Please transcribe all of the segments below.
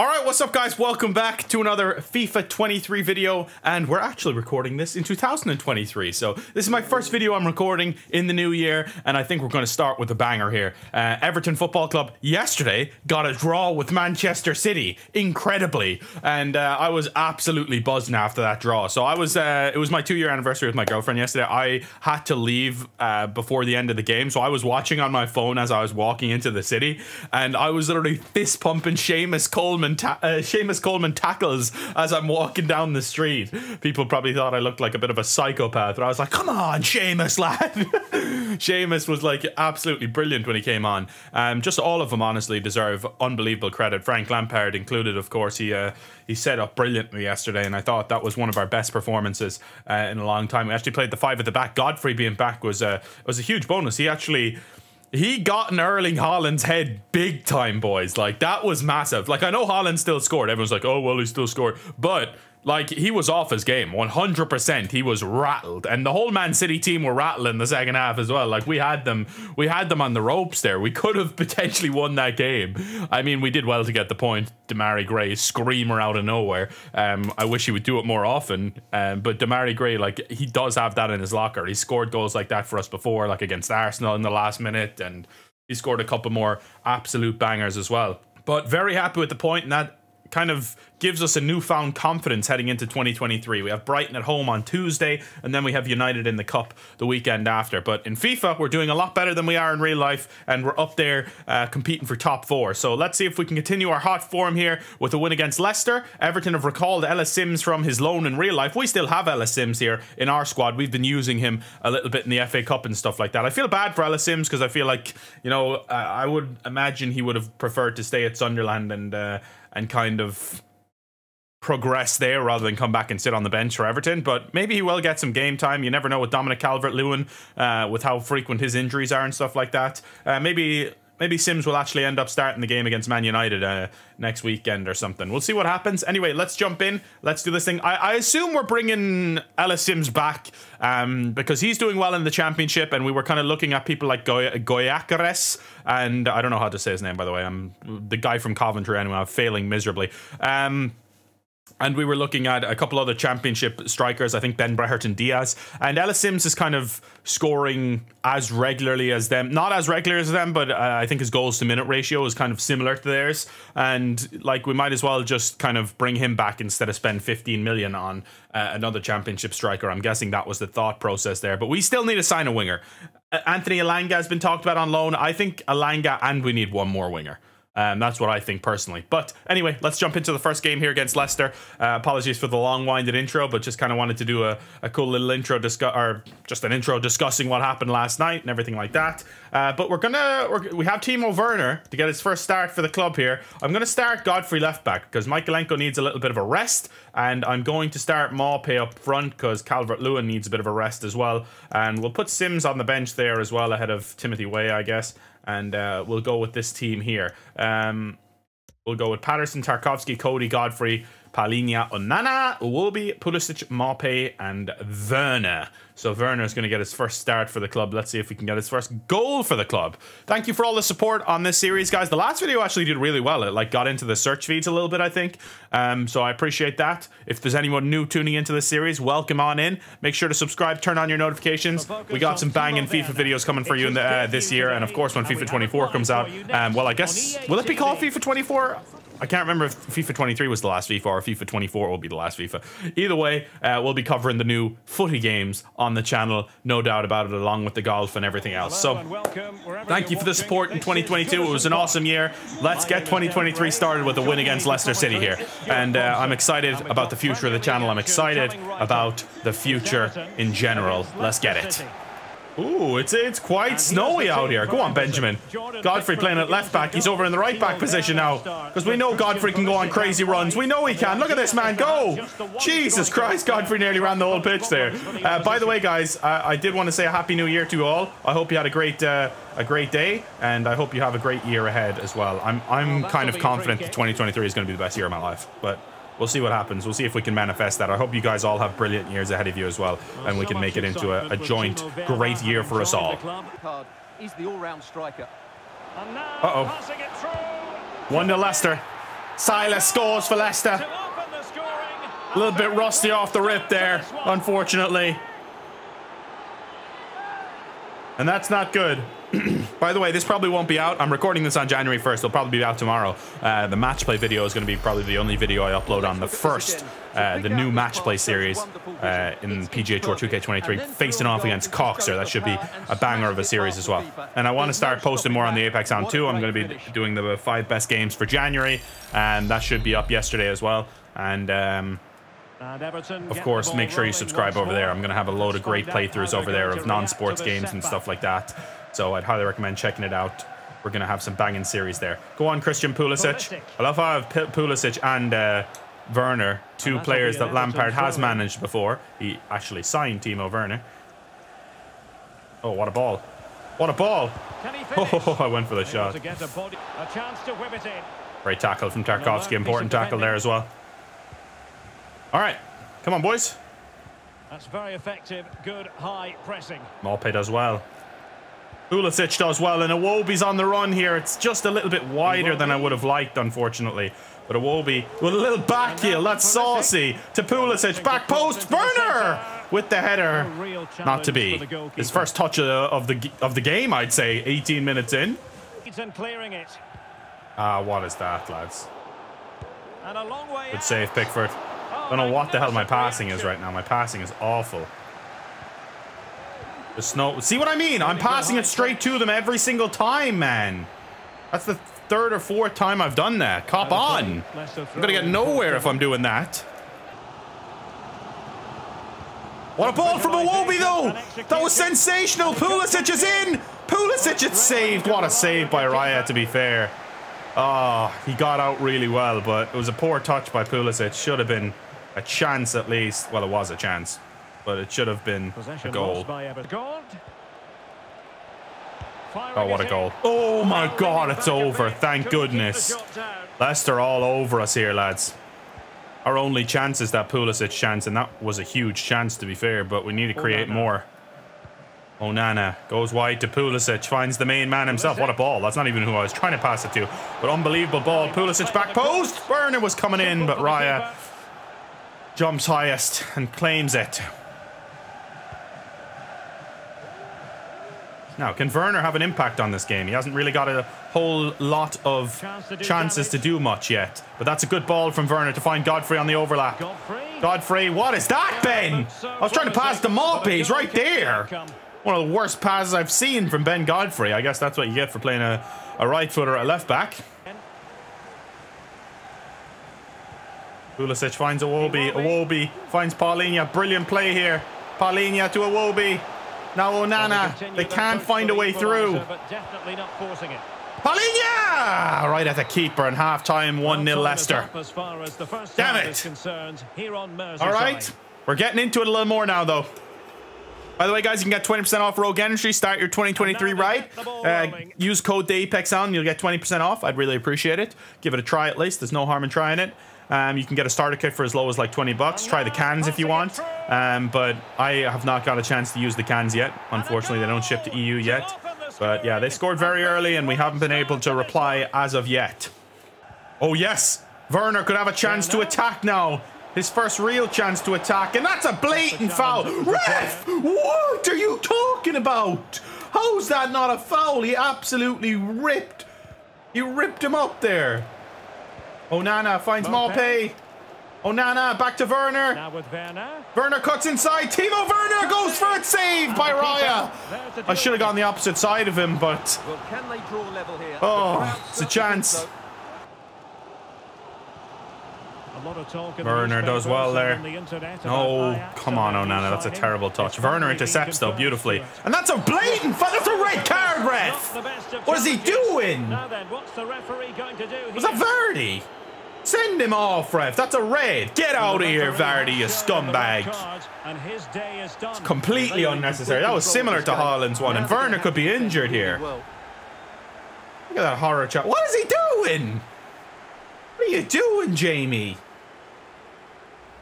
Alright, what's up guys? Welcome back to another FIFA 23 video and we're actually recording this in 2023 so this is my first video I'm recording in the new year and I think we're going to start with a banger here. Uh, Everton Football Club yesterday got a draw with Manchester City, incredibly, and uh, I was absolutely buzzing after that draw. So I was, uh, it was my two year anniversary with my girlfriend yesterday. I had to leave uh, before the end of the game so I was watching on my phone as I was walking into the city and I was literally fist pumping Seamus Coleman Coleman, ta- uh, Seamus Coleman tackles as I'm walking down the street. People probably thought I looked like a bit of a psychopath, but I was like, "Come on, Seamus, lad." Seamus was like absolutely brilliant when he came on. Um, just all of them honestly deserve unbelievable credit. Frank Lampard included, of course. He uh, he set up brilliantly yesterday, and I thought that was one of our best performances uh, in a long time. We actually played the five at the back. Godfrey being back was a was a huge bonus. He actually he got in Erling Haaland's head big time, boys. Like that was massive. Like I know Haaland still scored. Everyone's like, oh well, he still scored, but like he was off his game 100% he was rattled. And the whole man city team were rattling the second half as well. Like we had them we had them on the ropes there. We could have potentially won that game. I mean we did well to get the point. Demarai gray screamer out of nowhere. Um i wish he would do it more often. Um but demarai gray like he does have that in his locker. He scored goals like that for us before like against arsenal in the last minute. And he scored a couple more absolute bangers as well. But very happy with the point and that kind of gives us a newfound confidence heading into 2023. We have Brighton at home on Tuesday, and then we have United in the Cup the weekend after. But in FIFA, we're doing a lot better than we are in real life, and we're up there uh, competing for top four. So let's see if we can continue our hot form here with a win against Leicester. Everton have recalled Ellis Sims from his loan in real life. We still have Ellis Sims here in our squad. We've been using him a little bit in the FA Cup and stuff like that. I feel bad for Ellis Sims because I feel like, you know, I would imagine he would have preferred to stay at Sunderland and uh, and kind of progress there rather than come back and sit on the bench for Everton. But maybe he will get some game time. You never know with Dominic Calvert Lewin, uh, with how frequent his injuries are and stuff like that. Uh, maybe maybe Sims will actually end up starting the game against Man United uh, next weekend or something. We'll see what happens. Anyway, let's jump in. Let's do this thing. I, I assume we're bringing Ellis Sims back um, because he's doing well in the championship, and we were kind of looking at people like Goy Goyakares, and I don't know how to say his name, by the way. I'm the guy from Coventry anyway. I'm failing miserably. Um, and we were looking at a couple other championship strikers, I think Ben Brereton Diaz. And Ellis Sims is kind of scoring as regularly as them. Not as regular as them, but uh, I think his goals to minute ratio is kind of similar to theirs. And like we might as well just kind of bring him back instead of spend 15 million on uh, another championship striker. I'm guessing that was the thought process there. But we still need to sign a winger. Uh, Anthony Elanga has been talked about on loan. I think Elanga and we need one more winger. Um, that's what I think personally. But anyway, let's jump into the first game here against Leicester. Uh, apologies for the long-winded intro, but just kind of wanted to do a, a cool little intro, discuss or just an intro discussing what happened last night and everything like that. Uh, but we're gonna we're, we have Timo Werner to get his first start for the club here. I'm gonna start Godfrey left back because Mykolenko needs a little bit of a rest, and I'm going to start Maupay up front because Calvert Lewin needs a bit of a rest as well. And we'll put Sims on the bench there as well ahead of Timothy Weah, I guess and uh, we'll go with this team here. Um, we'll go with Patterson, Tarkowski, Coady, Godfrey, Palhinha, Onana, Iwobi, Pulisic, Maupay, and Werner. So Werner is going to get his first start for the club. Let's see if we can get his first goal for the club. Thank you for all the support on this series, guys. The last video actually did really well. It like got into the search feeds a little bit, I think. Um, so I appreciate that. If there's anyone new tuning into this series, welcome on in. Make sure to subscribe, turn on your notifications. We got some banging FIFA videos coming for you in the, uh, this year, and of course when FIFA 24 comes out. Um, well, I guess will it be called FIFA 24? I can't remember if FIFA 23 was the last FIFA or FIFA 24 will be the last FIFA. Either way, uh, we'll be covering the new footy games on the channel, no doubt about it, along with the golf and everything else. So, thank you for the support in 2022. It was an awesome year. Let's get 2023 started with a win against Leicester City here. And uh, I'm excited about the future of the channel. I'm excited about the future in general. Let's get it. Ooh, it's it's quite snowy out here. Go on, Benjamin. Godfrey playing at left back. He's over in the right back position now. Because we know Godfrey can go on crazy runs. We know he can. Look at this man go. Jesus Christ, Godfrey nearly ran the whole pitch there. Uh, by the way, guys, I, I, did want to say a happy new year to you all. I hope you had a great uh, a great day, and I hope you have a great year ahead as well. I'm I'm kind of confident that 2023 is going to be the best year of my life. But we'll see what happens. We'll see if we can manifest that. I hope you guys all have brilliant years ahead of you as well, and we can make it into a, a joint great year for us all. He's the all-round striker. Uh-oh. 1 to Leicester. Silas scores for Leicester. A little bit rusty off the rip there, unfortunately. And that's not good. By the way, this probably won't be out. I'm recording this on January 1st. It'll probably be out tomorrow. Uh, the match play video is going to be probably the only video I upload on the first, uh, the new match play series uh, in PGA Tour 2K23, facing off against Coxer. That should be a banger of a series as well. And I want to start posting more on the Apex Hound too. I'm going to be doing the five best games for January, and that should be up yesterday as well. And um, of course, make sure you subscribe over there. I'm going to have a load of great playthroughs over there of non-sports games and stuff like that. So I'd highly recommend checking it out. We're going to have some banging series there. Go on, Christian Pulisic. I love how I have Pulisic and uh, Werner, two players that Lampard has managed before. He actually signed Timo Werner. Oh, what a ball. What a ball. Oh, I went for the shot. Great tackle from Tarkowski. Important tackle there as well. All right. Come on, boys. That's very effective. Good high pressing. Maupay does well. Pulisic does well, and Iwobi's on the run here. It's just a little bit wider than I would have liked, unfortunately. But Iwobi with a little back heel. That's saucy. To Pulisic. Back post. Werner with the header. Not to be. His first touch of the of the game, I'd say. 18 minutes in. Ah, what is that, lads? And a long way Good save, Pickford. I don't know what the hell my passing is right now. My passing is awful. The snow. See what I mean? I'm passing it straight to them every single time, man. That's the third or fourth time I've done that. Cop on. I'm going to get nowhere if I'm doing that. What a ball from Iwobi, though. That was sensational. Pulisic is in. Pulisic is saved. What a save by Raya, to be fair. Oh, he got out really well, but it was a poor touch by Pulisic. Should have been a chance at least. Well, it was a chance, but it should have been a goal. Oh, what a goal. Oh my god, it's over. Thank goodness. Leicester all over us here, lads. Our only chance is that Pulisic chance, and that was a huge chance, to be fair, but we need to create more. Onana goes wide to Pulisic, finds the main man himself. What a ball. That's not even who I was trying to pass it to. But unbelievable ball. Pulisic back post. Werner was coming in, but Raya jumps highest and claims it. Now, can Werner have an impact on this game? He hasn't really got a whole lot of chances to do much yet. But that's a good ball from Werner to find Godfrey on the overlap. Godfrey, what is that, Ben? I was trying to pass the Maupay. He's right there. One of the worst passes I've seen from Ben Godfrey. I guess that's what you get for playing a, a right footer at left back. Pulisic finds Iwobi. Iwobi finds Palhinha. Brilliant play here. Palhinha to Iwobi. Now Onana. They can't find a way through. Palhinha! Right at the keeper in half time. 1 0 Leicester. Damn it. All right. We're getting into it a little more now, though. By the way, guys, you can get 20% off Rogue Energy. Start your 2023 ride. Uh, use code the Apex Hound. You'll get 20% off. I'd really appreciate it. Give it a try at least. There's no harm in trying it. Um, you can get a starter kit for as low as like 20 bucks. Try the cans if you want. Um, but I have not got a chance to use the cans yet. Unfortunately, they don't ship to EU yet. But yeah, they scored very early and we haven't been able to reply as of yet. Oh, yes. Werner could have a chance to attack now. His first real chance to attack, and that's a blatant foul. Ref, what are you talking about? How's that not a foul? He absolutely ripped. He ripped him up there. Onana finds Maupay. Onana back to Werner. Now with Werner. Werner cuts inside. Timo Werner goes for it. Saved by Raya. I should have gone the opposite side of him, but. Oh, it's a chance. Werner does well there. Oh, come on, Onana. That's a terrible touch. Werner intercepts, though, beautifully. And that's a blatant That's a red card, ref! What is he doing? Was that Vardy? Send him off, ref. That's a red. Get out of here, Vardy, you scumbag. It's completely unnecessary. That was similar to Haaland's one, and Werner could be injured here. Look at that horror chat. What is he doing? What are you doing, Jamie?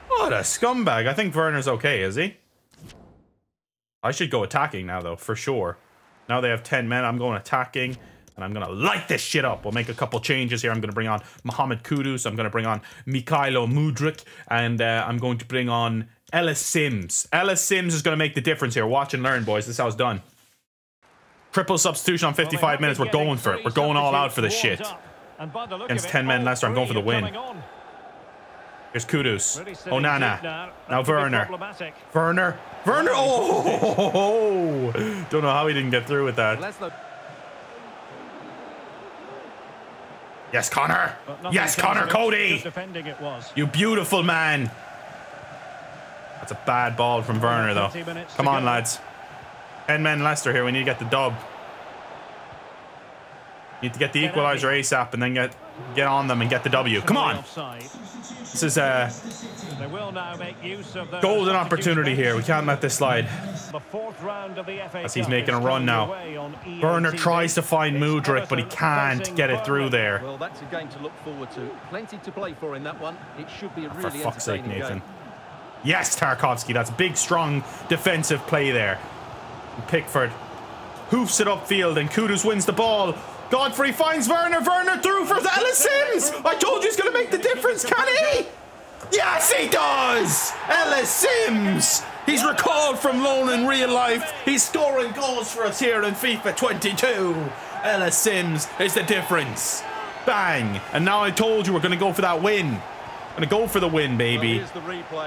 What a scumbag. I think Werner's okay, is he? I should go attacking now, though, for sure. Now they have 10 men. I'm going attacking. And I'm going to light this shit up. We'll make a couple changes here. I'm going to bring on Mohamed Kudus. I'm going to bring on Mykhailo Mudryk, And uh, I'm going to bring on Ellis Sims. Ellis Sims is going to make the difference here. Watch and learn, boys. This is how it's done. Triple substitution on 55 minutes. We're going for it. We're going all out for this shit. Against 10 men Leicester, I'm going for the win. Here's Kudus. Onana. Now Werner. Werner. Werner. Oh! Don't know how he didn't get through with that. Yes, Conor. Yes, Conor Coady. You beautiful man. That's a bad ball from Werner, though. Come on, lads. 10 men Leicester here. We need to get the dub. Need to get the equalizer ASAP and then get get on them and get the W. Come on. This is uh, a golden opportunity here. We can't let this slide. As he's making a run now. Werner tries to find Mudryk, but he can't get it through there. Well, that's a game to look forward to. Plenty to play for in that one. It should be a really For fuck's sake, Nathan. game. Yes, Tarkowski. That's big, strong defensive play there. Pickford hoofs it upfield and Kudus wins the ball. Godfrey finds Werner. Werner through for Ellis Sims. I told you he's going to make the difference. Can he? Yes, he does. Ellis Sims. He's recalled from loan in real life. He's scoring goals for us here in FIFA 22. Ellis Sims is the difference. Bang. And now I told you we're going to go for that win. To go for the win, baby.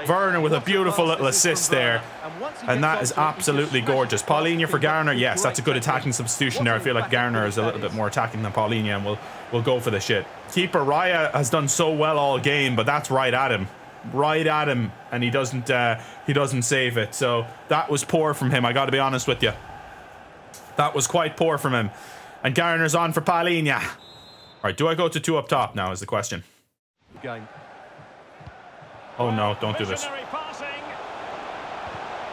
Werner with a beautiful little this is from assist there. And once he And gets that is it, he just absolutely gorgeous. Palhinha for Garner, yes, that's a good attacking substitution there. I feel like Garner is a little bit more attacking than Palhinha, and we'll we'll go for the shit. Keeper Raya has done so well all game, but that's right at him, right at him, and he doesn't uh, he doesn't save it. So that was poor from him. I got to be honest with you. That was quite poor from him. And Garner's on for Palhinha. All right, do I go to two up top now? Is the question. Game. Oh no, don't do this.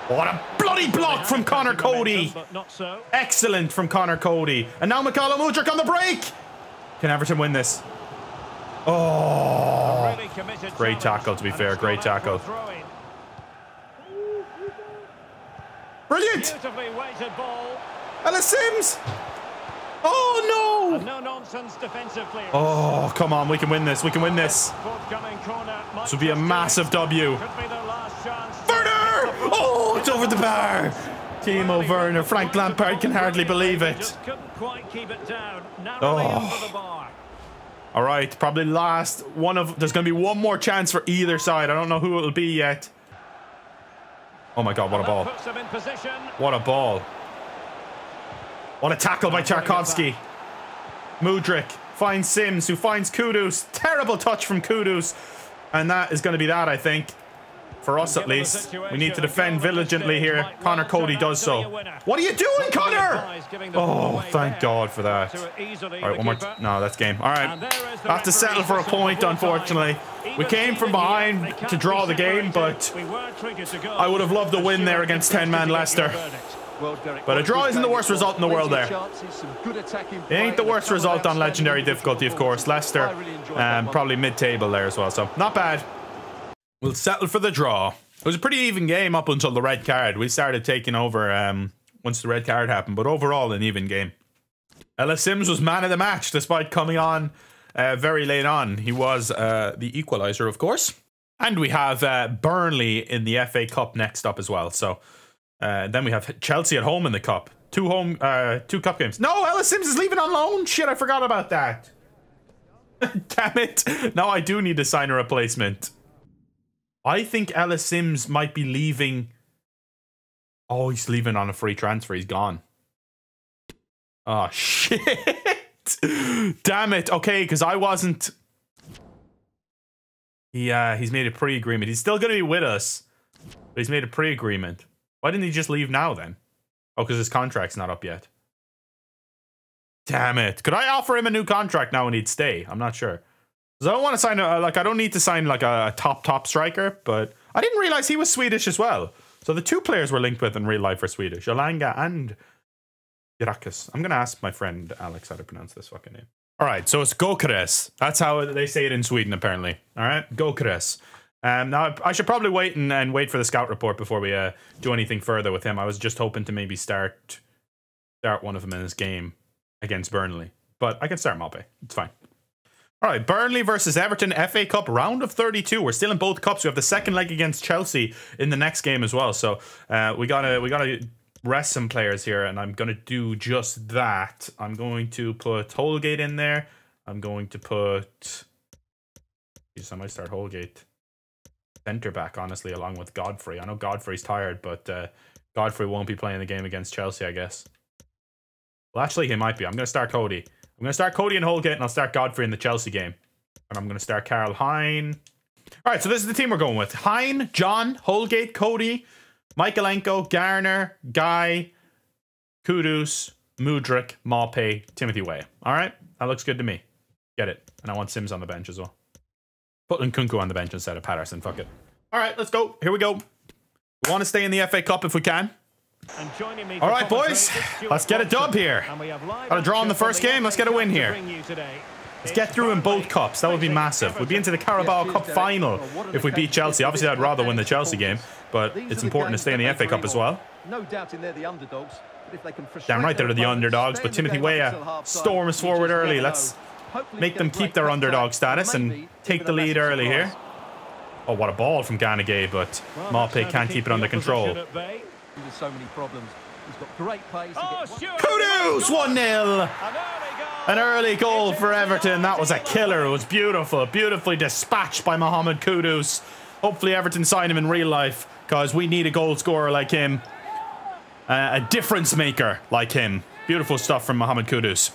What a bloody block from Conor Coady. Excellent from Conor Coady. And now Mykhailo Mudryk on the break. Can Everton win this? Oh. Great tackle, to be fair, great gone out for a tackle. Brilliant. Beautifully weighted ball. Ellis Sims. Oh, no. no defensive clearance. Oh, come on. We can win this. We can win this. This would be a massive. W. Could be their last chance. Werner. Oh, it's over the bar. Timo Werner. Frank Lampard can hardly believe it. Just couldn't quite keep it down. Narrowly Oh. over the bar. All right, probably last one of. There's going to be one more chance for either side. I don't know who it'll be yet. Oh my god, what a ball. puts them in position. What a ball. What a tackle by Tarkowski. Mudryk finds Sims, who finds Kudus. Terrible touch from Kudus. And that is going to be that, I think. For us, at least. We need to defend diligently here. Conor Coady does so. What are you doing, Conor? Oh, thank God for that. All right, one more. No, that's game. All right. Have to settle for a point, unfortunately. We came from behind to draw the game, but I would have loved a win there against 10-man Leicester. But a draw isn't the worst result in the world there. chances, some good attacking It ain't the worst result on legendary difficulty, of course. Leicester, um, probably mid-table there as well, so not bad. We'll settle for the draw. It was a pretty even game up until the red card. We started taking over um, once the red card happened, but overall an even game. Ellis Sims was man of the match despite coming on uh, very late on. He was uh, the equaliser, of course. And we have uh, Burnley in the FA Cup next up as well. So uh, then we have Chelsea at home in the cup. Two home, uh, two cup games. No, Ellis Sims is leaving on loan. Shit, I forgot about that. Damn it! Now I do need to sign a replacement. I think Ellis Sims might be leaving. Oh, he's leaving on a free transfer. He's gone. Oh shit! Damn it. Okay, because I wasn't. He uh, he's made a pre-agreement. He's still to be with us, but he's made a pre-agreement. Why didn't he just leave now then? Oh, because his contract's not up yet. Damn it! Could I offer him a new contract now and he'd stay? I'm not sure. 'Cause I don't want to sign a uh, like I don't need to sign like a, top top striker, but I didn't realize he was Swedish as well. So the two players we're linked with in real life are Swedish, Elanga and Irakus. I'm gonna ask my friend Alex how to pronounce this fucking name. All right, so it's Gokres. That's how they say it in Sweden, apparently. All right, Gokares. Um, now I should probably wait and, and wait for the scout report before we uh, do anything further with him. I was just hoping to maybe start start one of them in this game against Burnley. but I can start Maupay. It's fine. All right, Burnley versus Everton FA Cup round of 32. We're still in both cups. We have the second leg against Chelsea in the next game as well. So uh, we gotta we gotta rest some players here, and I'm gonna do just that. I'm going to put Holgate in there. I'm going to put. Jeez, I might start Holgate centre back honestly, along with Godfrey. I know Godfrey's tired, but uh, Godfrey won't be playing the game against Chelsea, I guess. Well, actually, he might be. I'm gonna start Coady. I'm going to start Coady and Holgate, and I'll start Godfrey in the Chelsea game. And I'm going to start Karl Hein. All right, so this is the team we're going with. Hein, John, Holgate, Coady, Mykolenko, Garner, Guy, Kudus, Mudryk, Maupay, Timothy Way. All right, that looks good to me. Get it. And I want Sims on the bench as well. Put Nkounkou on the bench instead of Patterson. Fuck it. All right, let's go. Here we go. We want to stay in the FA Cup if we can. All right, boys, let's get a dub here. Got a draw in the first game. Let's get a win here. Let's get through in both cups. That would be massive. We'd be into the Carabao Cup final if we beat Chelsea. Obviously, I'd rather win the Chelsea game, but it's important to stay in the FA Cup as well. No doubting they're the underdogs. Damn right they're the underdogs, but Timothy Weah storms forward early. Let's make them keep their underdog status and take the lead early here. Oh, what a ball from Gana Gueye, but Maupay can't keep it under control. With so many problems. He's got great pace. Oh, Kudus 1 0. An early goal for Everton. That was a killer. It was beautiful. Beautifully dispatched by Mohamed Kudus. Hopefully, Everton sign him in real life because we need a goal scorer like him. Uh, a difference maker like him. Beautiful stuff from Mohamed Kudus.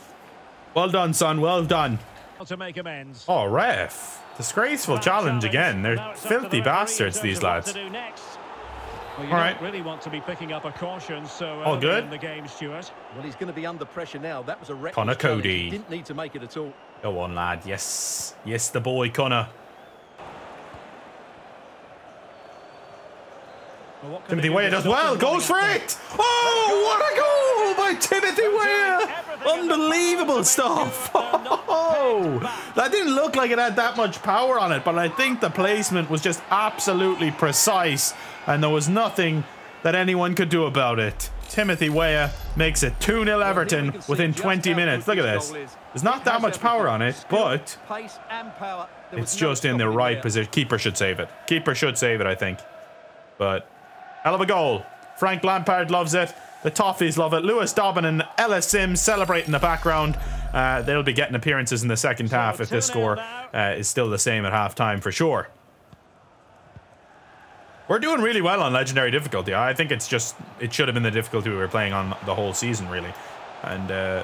Well done, son. Well done. To make amends. Oh, ref. Disgraceful challenge again. They're filthy bastards, these lads. Well, you All don't really want to be picking up a caution so uh, All early good. in the game, Stuart. Well, he's going to be under pressure now. That was a reckless Conor. Coady. Didn't need to make it at all. Go on, lad. Yes. Yes, the boy, Conor. Well, Timothy? Weah does well. Goes for it. Oh, what a goal by Timothy Weah. Unbelievable stuff. Oh, that didn't look like it had that much power on it, but I think the placement was just absolutely precise, and there was nothing that anyone could do about it. Timothy Weah makes it 2 0 Everton within 20 minutes. Look at this. There's not that much power on it, but Pace and power. There was it's just in the right position. Keeper should save it. Keeper should save it, I think. But hell of a goal. Frank Lampard loves it. The Toffees love it. Lewis Dobbin and Ellis Sims celebrate in the background. Uh, they'll be getting appearances in the second half if this score uh, is still the same at half time for sure. We're doing really well on legendary difficulty. I think it's just it should have been the difficulty we were playing on the whole season, really. And uh,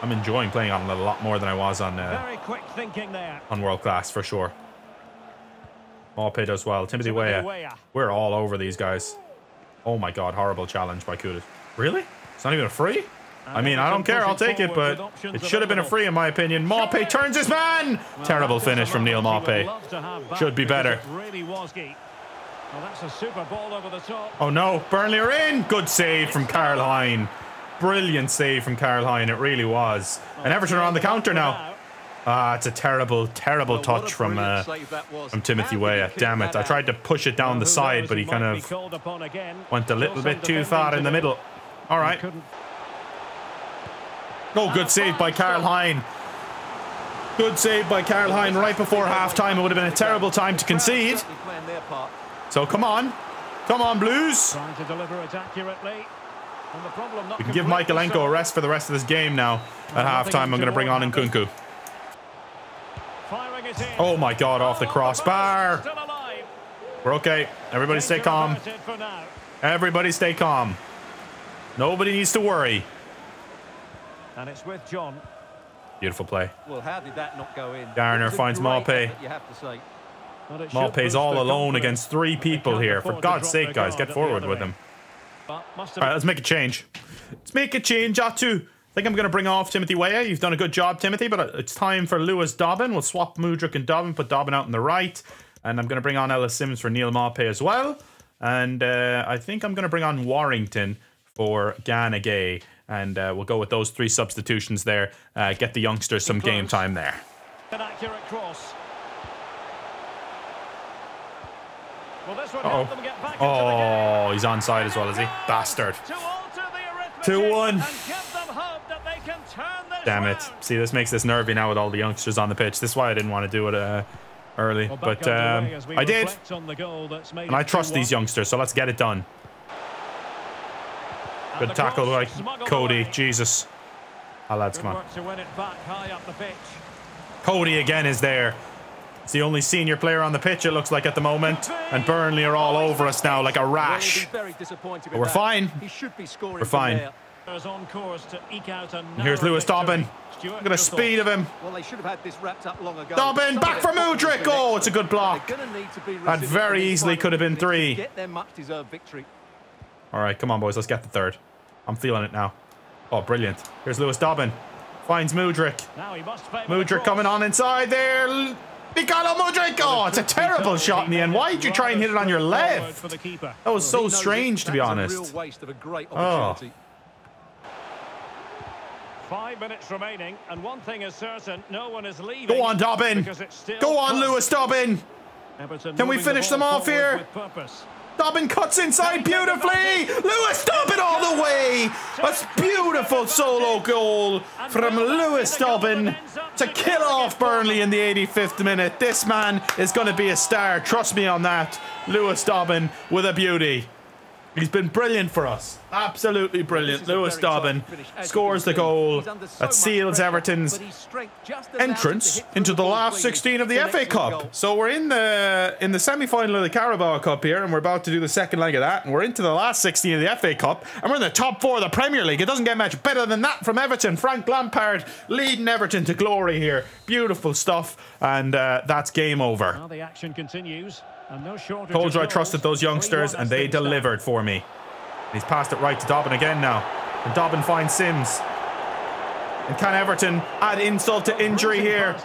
I'm enjoying playing on it a lot more than I was on uh, Very quick thinking there. on world class for sure. Maupay does well. Timothy Timothy Weah. We're all over these guys. Oh my god, horrible challenge by Kudus. Really? It's not even a free? I mean, I don't care. I'll take it, but it should have been a free in my opinion. Maupay turns his man. Terrible finish from Neil Maupay. Should be better. Really Well, that's a super ball over the top. Oh no, Burnley are in. Good save from Karl Hein. Brilliant save from Karl Hein. It really was. And Everton are on the counter now. Ah, it's a terrible, terrible Well, touch from uh, brilliant save that was. from Timothy Weah. Damn it! I tried to push it down the side, but he kind of went a little bit too far in the middle. All right. Oh, good save by Karl Hein. Good save by Karl Hein right before half time. It would have been a terrible time to concede. Certainly playing their part. So come on. Come on, Blues. trying to deliver it accurately. And the problem not We can give Mykolenko a rest for the rest of this game now. At half time, I'm going to bring on Nkounkou. Firing it in. Oh my god, off the crossbar. We're okay. Everybody stay calm. averted for now. Everybody stay calm. Nobody needs to worry. And it's with John. Beautiful play. Well, how did that not go in? Garner It was a finds great Maupay. effort, You have to say. But it should Maupay's boost all alone confidence. against three people here. For God's sake, guys, get forward with end. them. But must have All right, let's make a change. Let's make a change, Atu think I'm going to bring off Timothy Weah. You've done a good job, Timothy, but uh, it's time for Lewis Dobbin. We'll swap Mudryk and Dobbin, put Dobbin out on the right. And I'm going to bring on Ellis Sims for Neil Maupay as well. And uh, I think I'm going to bring on Warrington for Gana Gueye. And uh, we'll go with those three substitutions there. Uh, get the youngsters some game time there. An accurate cross. Well, this one -oh. them get back oh, he's onside as well, is he? Bastard. 2 1. Damn it. See, this makes this nervy now with all the youngsters on the pitch. This is why I didn't want to do it uh, early. Well, but um, underway as we I did. on the goal that's made And I trust these youngsters, so let's get it done. Good tackle cross like smuggled Coady. away. Jesus. Ah, lads, come on. work to win it back high up the pitch. Coady again is there. It's the only senior player on the pitch, it looks like, at the moment. And Burnley are all over us now like a rash. But we're fine. He should be scoring We're fine. There. Is on course to eke out And here's Lewis victory. Dobbin. Stuart, Look at the your speed of him. Well, they should have had this wrapped up long ago. Dobbin, back of for their football's Mudryk. been Oh, it's a good block. They're gonna need to be That very easily could have been three. Get their much-deserved victory. All right, come on, boys. Let's get the third. I'm feeling it now. Oh, brilliant. Here's Lewis Dobbin. Finds Mudryk. Now he must favour the Mudryk cross. coming on inside there. L- Mykhailo Mudryk. Oh, it's a terrible shot in the end. Why did you try and hit it on your Rather straight forward left? For the keeper. That was so strange, to be honest. A real waste of a great Oh. Five minutes remaining, and one thing is certain: no one is leaving. Go on, Dobbin. because it's still Go on. Lewis Dobbin. Everton Can we moving the finish them off here? Dobbin cuts inside beautifully. Lewis Dobbin all the way. That's beautiful solo goal from Lewis Dobbin to kill off Burnley in the 85th minute. This man is going to be a star. Trust me on that. Lewis Dobbin with a beauty. He's been brilliant for us. Absolutely brilliant. This is a Lewis very Dobbin tight finish, as you scores the goal so that seals pressure, Everton's but his strength just allows him to entrance into the last 16 of the FA Cup. goal. So we're in the in the semi-final of the Carabao Cup here, and we're about to do the second leg of that, and we're into the last 16 of the FA Cup, and we're in the top four of the Premier League. It doesn't get much better than that from Everton. Frank Lampard leading Everton to glory here. Beautiful stuff, and uh, that's game over. Now the action continues, and no shortage Told you I trusted those youngsters, and they delivered for me. He's passed it right to Dobbin again now, and Dobbin finds Sims. And can Everton add insult to injury here?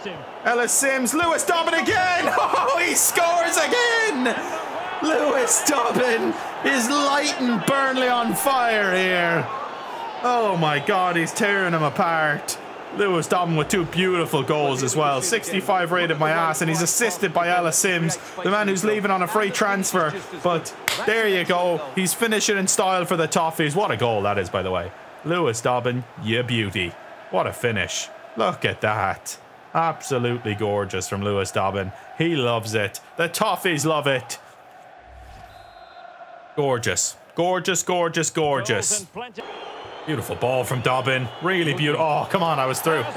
Ellis Sims, Lewis Dobbin again! Oh, he scores again! Lewis Dobbin is lighting Burnley on fire here. Oh my god, he's tearing them apart. Lewis Dobbin with two beautiful goals as well. 65 rated my ass, and he's assisted by Ellis Sims, the man who's leaving on a free transfer. But there you go. He's finishing in style for the Toffees. What a goal that is, by the way. Lewis Dobbin, you beauty. What a finish. Look at that. Absolutely gorgeous from Lewis Dobbin. He loves it. The Toffees love it. Gorgeous. Gorgeous, gorgeous, gorgeous. Beautiful ball from Dobbin. Really beautiful. Oh, come on, I was through.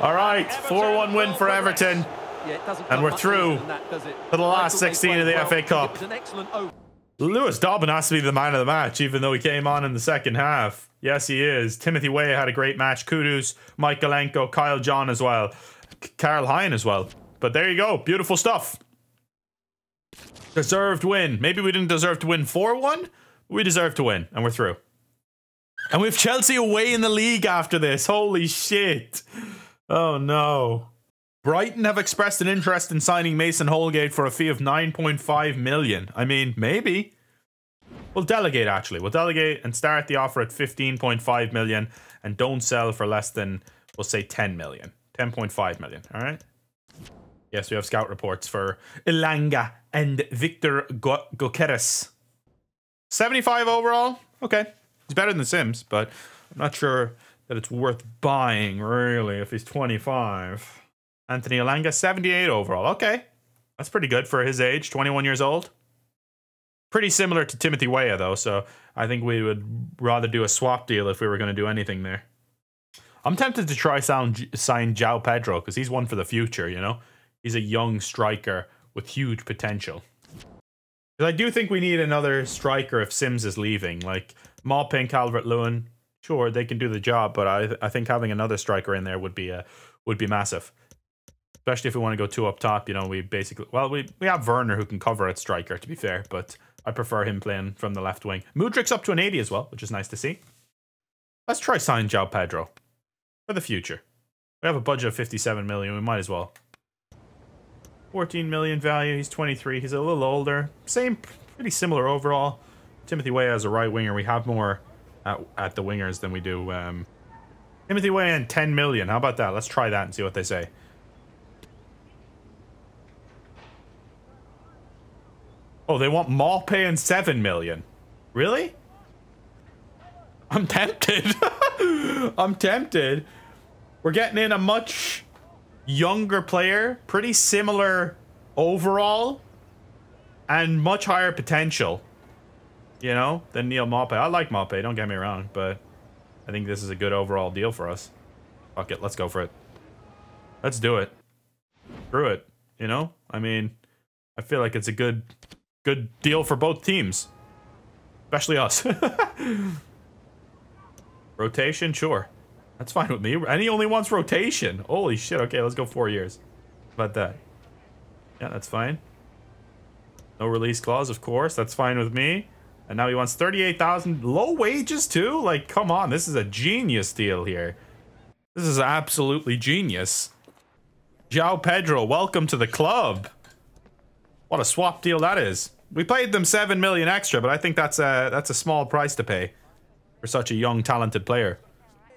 All right, 4 1 win for Everton. Yeah, it doesn't And we're through easier than that, does it? to the last 16 of the FA. Cup. It was an excellent over. Lewis Dobbin has to be the man of the match, even though he came on in the second half. Yes, he is. Timothy Weah had a great match. Mykolenko, Kyle John as well. Karl Hein as well. But there you go. Beautiful stuff. Deserved win. Maybe we didn't deserve to win 4 1. We deserve to win, and we're through. And we have Chelsea away in the league after this. Holy shit. Oh no. Brighton have expressed an interest in signing Mason Holgate for a fee of 9.5 million. I mean, maybe. We'll delegate actually. We'll delegate and start the offer at 15.5 million and don't sell for less than we'll say 10 million. 10.5 million, all right? Yes, we have scout reports for Elanga and Victor Go- Gokeres. 75 overall. Okay. He's better than The Sims, but I'm not sure that it's worth buying really if he's 25. Anthony Elanga, 78 overall. Okay. That's pretty good for his age, 21 years old. Pretty similar to Timothy Weah, though, so I think we would rather do a swap deal if we were going to do anything there. I'm tempted to try sound, sign João Pedro because he's one for the future, you know? He's a young striker with huge potential. I do think we need another striker if Sims is leaving. Like Maupay, Calvert Lewin, sure, they can do the job, but I, I think having another striker in there would be, uh, would be massive especially if we want to go two up top. You know, we basically well, we we have Werner who can cover at striker. To be fair, but I prefer him playing from the left wing. Mudryk's up to an eighty as well, which is nice to see. Let's try sign João Pedro for the future. We have a budget of fifty-seven million. We might as well. Fourteen million value. He's twenty-three. He's a little older. Same, pretty similar overall. Timothy Weah as a right winger. We have more at, at the wingers than we do. Um, Timothy Weah and ten million. How about that? Let's try that and see what they say. Oh, they want more paying seven million. Really? I'm tempted. I'm tempted. we're getting in a much younger player, pretty similar overall, and much higher potential. You know, than Neil Maupay. I like Maupay, don't get me wrong, but I think this is a good overall deal for us. Fuck it, let's go for it. Let's do it. Screw it. You know? I mean, I feel like it's a good good deal for both teams. Especially us. rotation? Sure. That's fine with me. And he only wants rotation. Holy shit. Okay, let's go four years. How about that? Yeah, that's fine. No release clause, of course. That's fine with me. And now he wants 38,000 low wages too? Like, come on. This is a genius deal here. This is absolutely genius. João Pedro, welcome to the club. What a swap deal that is. We paid them 7 million extra, but I think that's a that's a small price to pay for such a young talented player.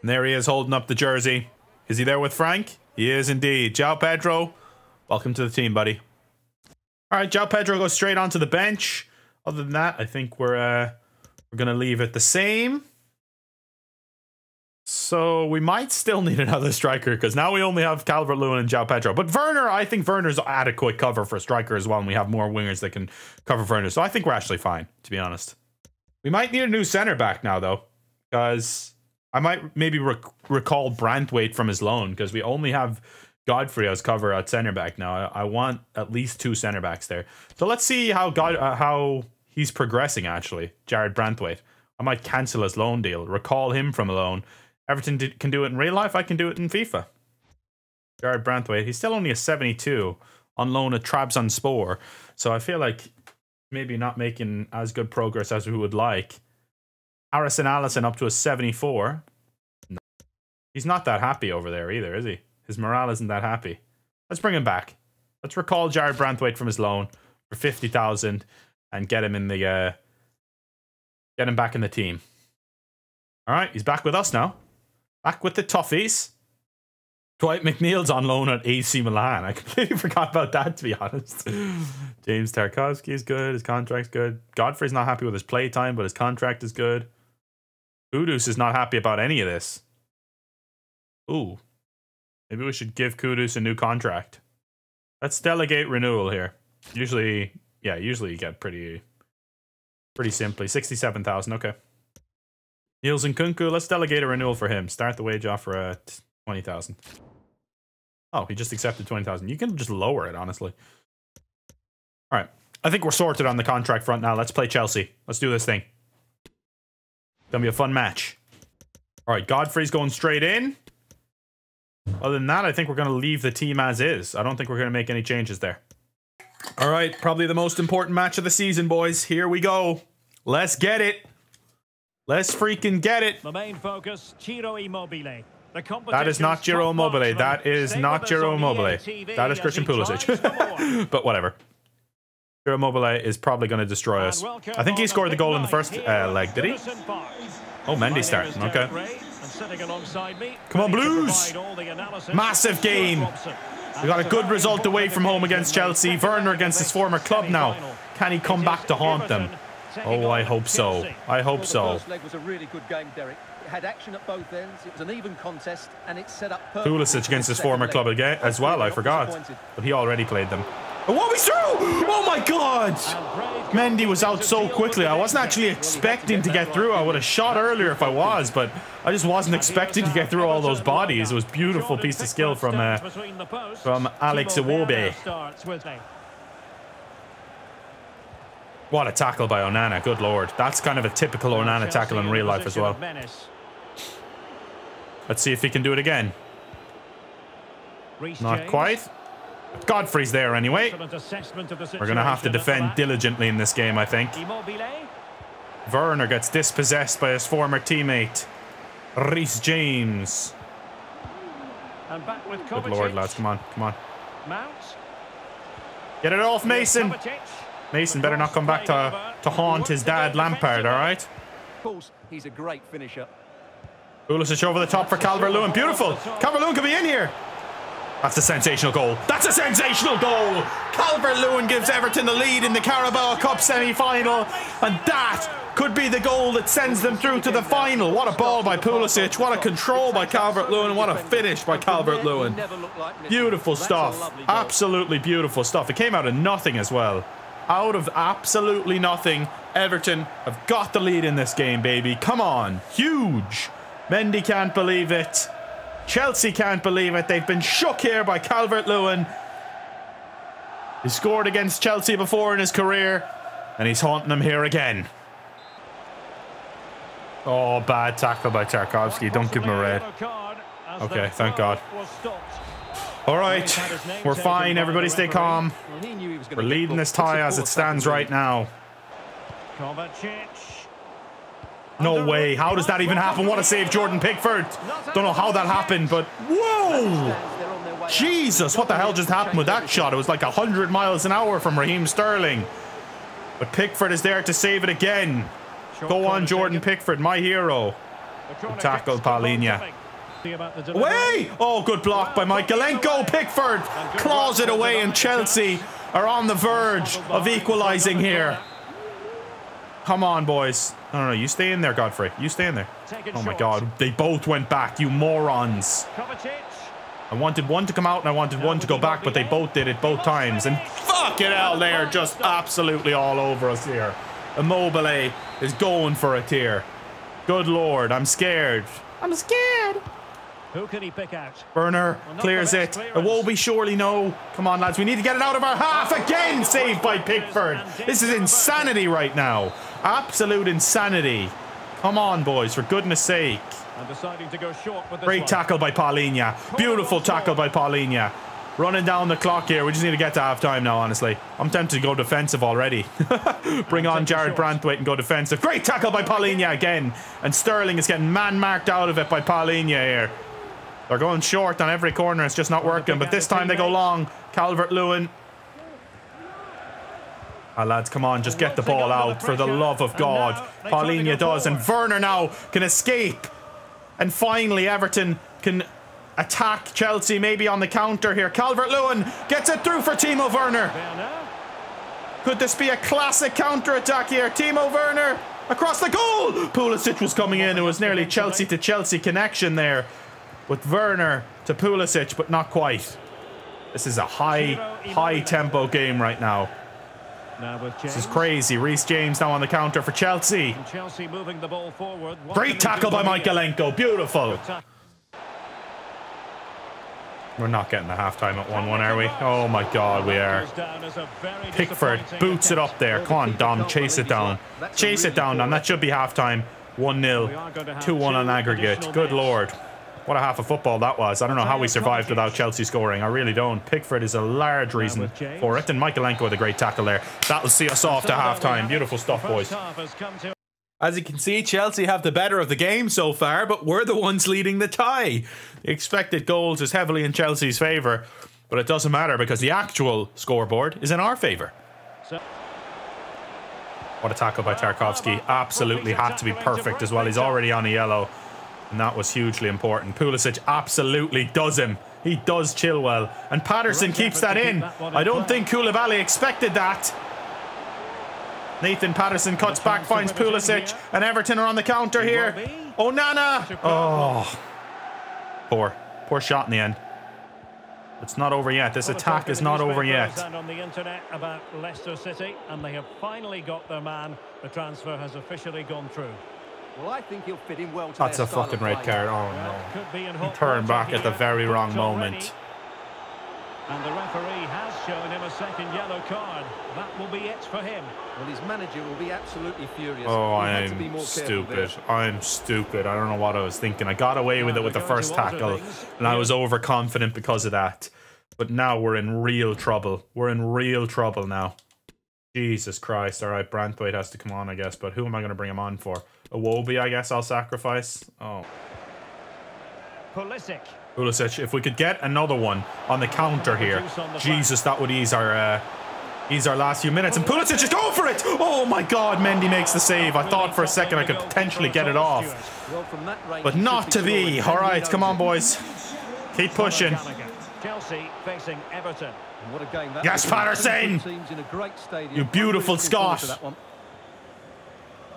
And there he is holding up the jersey. Is he there with Frank? He is indeed. João Pedro, welcome to the team, buddy. All right, João Pedro goes straight onto the bench. Other than that, I think we're uh, we're gonna leave it the same. So we might still need another striker because now we only have Calvert Lewin and João Pedro. But Werner, I think Werner's adequate cover for striker as well, and we have more wingers that can cover Werner. So I think we're actually fine, to be honest. We might need a new center back now, though, because I might maybe rec recall Branthwaite from his loan because we only have Godfrey as cover at center back now. I, I, want at least two center backs there. So let's see how God uh, how he's progressing. Actually, Jarrad Branthwaite. I might cancel his loan deal, recall him from a loan Everton did, can do it in real life. I can do it in FIFA. Jarrad Branthwaite. He's still only a 72 on loan at Trabzonspor. So I feel like maybe not making as good progress as we would like. Harrison Allison up to a 74. No. He's not that happy over there either, is he? His morale isn't that happy. Let's bring him back. Let's recall Jarrad Branthwaite from his loan for 50,000 and get him in the uh, get him back in the team. All right, he's back with us now. Back with the Toffees. Dwight McNeil's on loan at AC Milan. I completely forgot about that, to be honest. James Tarkowski is good. His contract's good. Godfrey's not happy with his play time, but his contract is good. Kudus is not happy about any of this. Ooh. Maybe we should give Kudus a new contract. Let's delegate renewal here. Usually, yeah, usually you get pretty, pretty simply. 67,000, okay. Niels Nkounkou, let's delegate a renewal for him. Start the wage offer at 20,000. Oh, he just accepted 20,000. You can just lower it, honestly. All right. I think we're sorted on the contract front now. Let's play Chelsea. Let's do this thing. Gonna be a fun match. All right, Godfrey's going straight in. Other than that, I think we're going to leave the team as is. I don't think we're going to make any changes there. All right, probably the most important match of the season, boys. Here we go. Let's get it. Let's freaking get it. The main focus, Ciro Immobile. That is not Ciro Immobile. That is not Ciro Immobile. That is Christian Pulisic. but whatever. Ciro Immobile is probably going to destroy us. I think he scored the goal in the first uh, leg, did he? Oh, Mendy starting. Okay. Come on, Blues! Massive game. We got a good result away from home against Chelsea. Werner against his former club now. Can he come back to haunt them? Oh, I hope so. I hope so. The leg was a really good game, Derek. It had action at both ends. It was an even contest, and it set up. Pulisic against his former club again as well. I forgot, but he already played them. Oh, he's through! Oh my God! Mendy was out so quickly. I wasn't actually expecting to get through. I would have shot earlier if I was, but I just wasn't expecting to get through all those bodies. It was beautiful piece of skill from uh, from Alex Iwobi. What a tackle by Onana, good lord. That's kind of a typical Onana tackle in real life as well. Let's see if he can do it again. Not quite. Godfrey's there anyway. We're going to have to defend diligently in this game, I think. Werner gets dispossessed by his former teammate, Reece James. Good lord, lads. Come on, come on. Get it off, Mason. Mason better not come back to, to haunt his dad Lampard, all right? Of course, he's a great finisher. Pulisic over the top for Calvert-Lewin. Beautiful. Calvert-Lewin could be in here. That's a sensational goal. That's a sensational goal. Calvert-Lewin gives Everton the lead in the Carabao Cup semi-final. And that could be the goal that sends them through to the final. What a ball by Pulisic. What a control by Calvert-Lewin. What a finish by Calvert-Lewin. Beautiful stuff. Absolutely beautiful stuff. It came out of nothing as well. Out of absolutely nothing. Everton have got the lead in this game, baby. Come on. Huge. Mendy can't believe it. Chelsea can't believe it. They've been shook here by Calvert-Lewin. He scored against Chelsea before in his career, and he's haunting them here again. Oh, bad tackle by Tarkowski. Don't give him a red. Okay, thank God. All right, we're fine. Everybody stay calm. We're leading this tie as it stands right now. No way. How does that even happen? What a save, Jordan Pickford. Don't know how that happened, but whoa! Jesus, what the hell just happened with that shot? It was like 100 miles an hour from Raheem Sterling. But Pickford is there to save it again. Go on, Jordan Pickford, my hero. Good tackle, Palhinha. Away! Oh, good block by Mykolenko. Pickford claws it away, and Chelsea are on the verge of equalising here. Come on, boys. No, no, no, you stay in there, Godfrey. You stay in there. Oh my god, they both went back, you morons. I wanted one to come out and I wanted one to go back, but they both did it both times. And fuck it hell, they're just absolutely all over us here. Immobile is going for it here. Good lord, I'm scared. I'm scared. Who can he pick out? Werner well, clears it. Iwobi surely no. Come on, lads. We need to get it out of our half again. Saved by Pickford. This is insanity right now. Absolute insanity. Come on, boys. For goodness sake. And deciding to go short with Great one. tackle by Palhinha. Beautiful tackle by Palhinha. Running down the clock here. We just need to get to half time now, honestly. I'm tempted to go defensive already. Bring on Jarrad Branthwaite and go defensive. Great tackle by Palhinha again. And Sterling is getting man-marked out of it by Palhinha here. They're going short on every corner. It's just not working. But this time they go long. Calvert-Lewin. Ah, lads, come on. Just get the ball out for the love of God. Palhinha does. And Werner now can escape. And finally, Everton can attack Chelsea, maybe on the counter here. Calvert-Lewin gets it through for Timo Werner. Could this be a classic counter-attack here? Timo Werner across the goal. Pulisic was coming in. It was nearly Chelsea to Chelsea connection there with Werner to Pulisic, but not quite. This is a high, high tempo game right now. Now this is crazy. Reece James now on the counter for Chelsea. Chelsea moving the ball forward. Great tackle by Mykolenko. Beautiful. We're not getting the halftime at 1-1, are we? Oh my god, we are. Pickford boots it up there. Come on, Dom, chase it down. Chase it down, Dom. That should be halftime. 1-0. 2-1 on aggregate. Good lord. What a half of football that was. I don't know how we survived without Chelsea scoring. I really don't. Pickford is a large reason for it. And Mykolenko with a great tackle there. That'll see us off to halftime. Beautiful stuff, boys. As you can see, Chelsea have the better of the game so far, but we're the ones leading the tie. The expected goals is heavily in Chelsea's favour, but it doesn't matter because the actual scoreboard is in our favour. What a tackle by Tarkowski. Absolutely had to be perfect as well. He's already on a yellow. And that was hugely important. Pulisic absolutely does him. He does Chilwell. And Patterson keeps that in. I don't think Koulibaly expected that. Nathan Patterson cuts back, finds Pulisic, and Everton are on the counter here. Onana! Oh. Poor. Poor shot in the end. It's not over yet. This attack is not over yet. on the internet about Leicester City, and they have finally got their man. The transfer has officially gone through. Well, I think he'll fit in well to That's a fucking red card. Oh no. He turned back at the very wrong moment. And the referee has shown him a second yellow card. That will be it for him. Well, his manager will be absolutely furious. Oh, I am stupid. I'm stupid. I don't know what I was thinking. I got away with it with the first tackle, and I was overconfident because of that. But now we're in real trouble. We're in real trouble now. Jesus Christ. All right, Branthwaite has to come on, I guess. But who am I going to bring him on for? Iwobi, I guess I'll sacrifice. Oh. Pulisic. Pulisic, if we could get another one on the counter here, Jesus, that would ease our uh, ease our last few minutes. And Pulisic is going for it! Oh my God, Mendy makes the save. I thought for a second I could potentially get it off, but not to be. All right, come on, boys, keep pushing. Chelsea facing Everton. What a game that yes, Patterson! You beautiful Scot.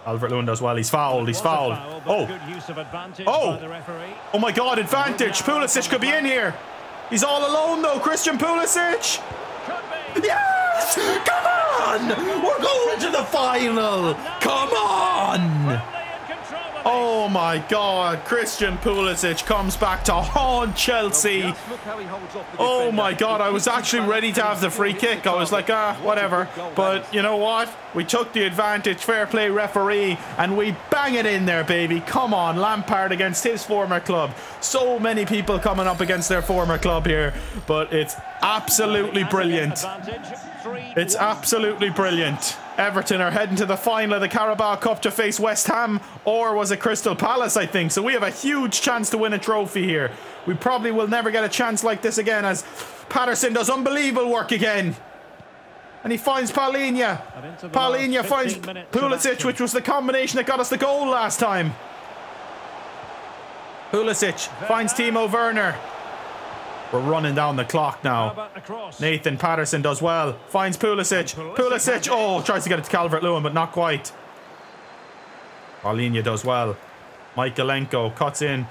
Calvert-Lewin does well. He's fouled. He's fouled. foul, Oh, Good use of advantage Oh. by the referee. oh my God! Advantage. Pulisic could be in here. He's all alone though. Christian Pulisic. Yes! Come on! We're going to the final! Come on! Oh my god, Christian Pulisic comes back to haunt Chelsea. Just look how he holds off the Oh my god, I was actually ready to have the free kick. I was like, ah, whatever. But you know what? We took the advantage, fair play referee, and we bang it in there, baby. Come on, Lampard against his former club. So many people coming up against their former club here, but it's absolutely brilliant. It's absolutely brilliant. Everton are heading to the final of the Carabao Cup to face West Ham, or was it Crystal Palace, I think. So we have a huge chance to win a trophy here. We probably will never get a chance like this again as Patterson does unbelievable work again. And he finds the Palhinha finds 15 Pulisic, which was the combination that got us the goal last time. Pulisic finds Timo Werner. We're running down the clock now. about the cross? Nathan Patterson does well. Finds Pulisic. Pulisic. Oh, tries to get it to Calvert Lewin, but not quite. Palhinha does well. Mike Mykolenko cuts in.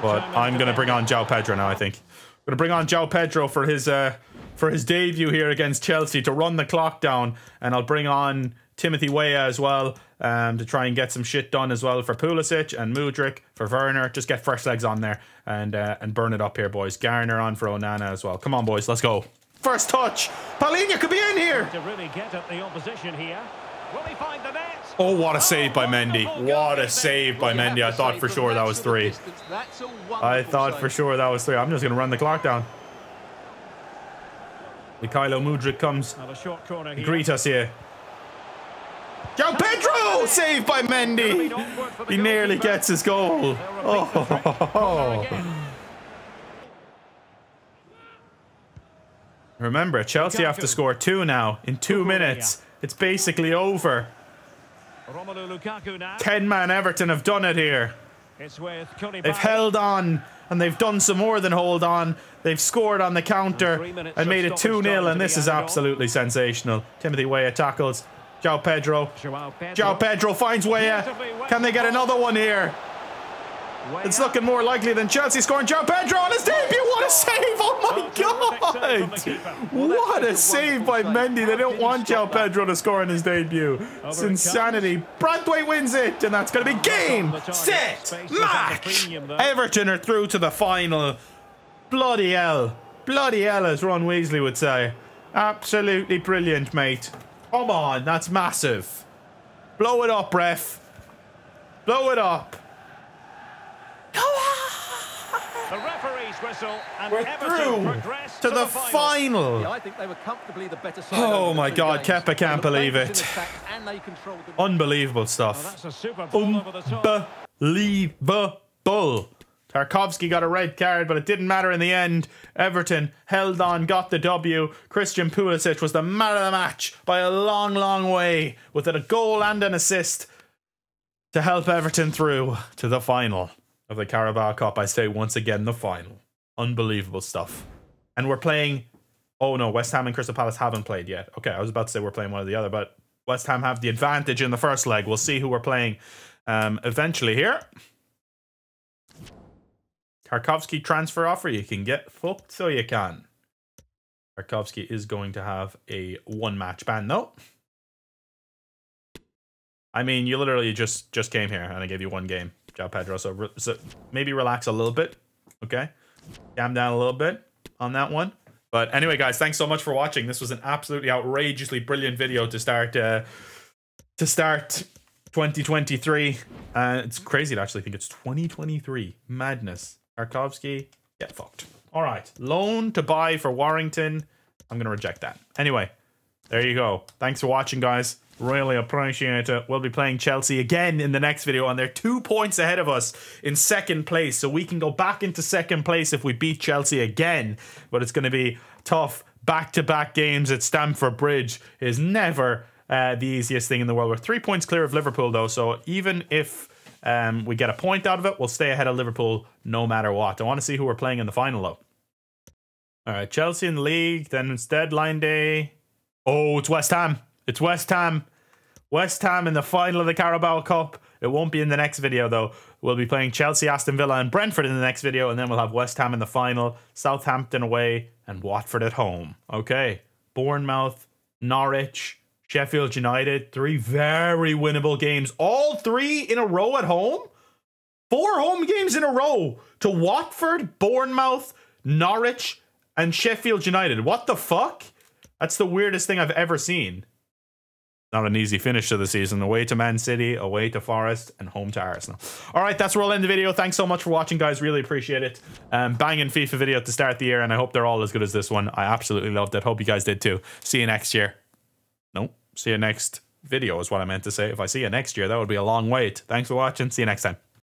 But I'm going to bring on João Pedro now, I think. I'm going to bring on João Pedro for his uh, for his debut here against Chelsea to run the clock down. And I'll bring on Timothy Weah as well um, to try and get some shit done as well for Pulisic and Mudryk for Werner. Just get fresh legs on there and uh, and burn it up here, boys. Garner on for Onana as well. Come on, boys, let's go. First touch. Palhinha could be in here. To really get at the opposition here. Will he find the net? Oh, what a save by Mendy. What a save by You Mendy. I thought for sure that was three. distance, that's a I wonderful thought for sure that was three. I'm just going to run the clock down. Mykhailo Mudryk comes Now the short corner here. greet us here. João Pedro! Saved by Mendy! He nearly gets his goal. Oh. Remember, Chelsea have to score two now in two minutes. It's basically over. Romelu Lukaku now. 10 man Everton have done it here. It's with Koulibaly. They've held on and they've done some more than hold on. They've scored on the counter three and made it 2 0, and this is absolutely sensational. Timothy Weah tackles. João Pedro. Joao Pedro. Finds Weah. Can they get another one here? It's looking more likely than Chelsea scoring. João Pedro on his debut. What a save! Oh my god! What a save by Mendy. They don't want João Pedro to score in his debut. It's insanity. Branthwaite wins it, and that's going to be game, set, match. Everton are through to the final. Bloody hell. Bloody hell, as Ron Weasley would say. Absolutely brilliant, mate. Come on, that's massive. Blow it up, ref. Blow it up. The referee's whistle and We're Everton through progress to the final. Yeah, I think they were comfortably the better side. Oh my God, games. Kepa can't They believe it. and they controlled the Unbelievable Well, stuff. Oh, that's a super ball over the top. Unbelievable. Tarkowski got a red card, but it didn't matter in the end. Everton held on, got the W. Christian Pulisic was the man of the match by a long, long way, with a goal and an assist to help Everton through to the final of the Carabao Cup. I say once again, the final. Unbelievable stuff. And we're playing. Oh no, West Ham and Crystal Palace haven't played yet. Okay, I was about to say we're playing one or the other, but West Ham have the advantage in the first leg. We'll see who we're playing um, eventually here. Tarkowski transfer offer. You can get fucked, so you can. Tarkowski is going to have a one match ban, though. I mean, you literally just just came here and I gave you one game, João Pedro. So, re- so maybe relax a little bit, okay? Calm down a little bit on that one. But anyway, guys, thanks so much for watching. This was an absolutely outrageously brilliant video to start uh, to start 2023. Uh, it's crazy to actually think it's 2023. Madness. Tarkowski, get fucked. All right, loan to buy for Warrington. I'm gonna reject that. Anyway, there you go. Thanks for watching, guys. Really appreciate it. We'll be playing Chelsea again in the next video, and they're two points ahead of us in second place. So we can go back into second place if we beat Chelsea again. But it's going to be tough. Back to back games at Stamford Bridge is never uh, the easiest thing in the world. We're three points clear of Liverpool, though. So even if um, we get a point out of it, we'll stay ahead of Liverpool no matter what. I want to see who we're playing in the final, though. All right, Chelsea in the league. Then it's deadline day. Oh, it's West Ham. It's West Ham. West Ham in the final of the Carabao Cup. It won't be in the next video though. We'll be playing Chelsea, Aston Villa, and Brentford in the next video, and then we'll have West Ham in the final, Southampton away, and Watford at home. Okay. Bournemouth, Norwich, Sheffield United, three very winnable games. All three in a row at home? Four home games in a row to Watford, Bournemouth, Norwich, and Sheffield United. What the fuck? That's the weirdest thing I've ever seen. Not an easy finish to the season. Away to Man City, away to Forest, and home to Arsenal. All right, that's where I'll end the video. Thanks so much for watching, guys. Really appreciate it. Um, banging FIFA video to start the year, and I hope they're all as good as this one. I absolutely loved it. Hope you guys did too. See you next year. Nope. See you next video is what I meant to say. If I see you next year, that would be a long wait. Thanks for watching. See you next time.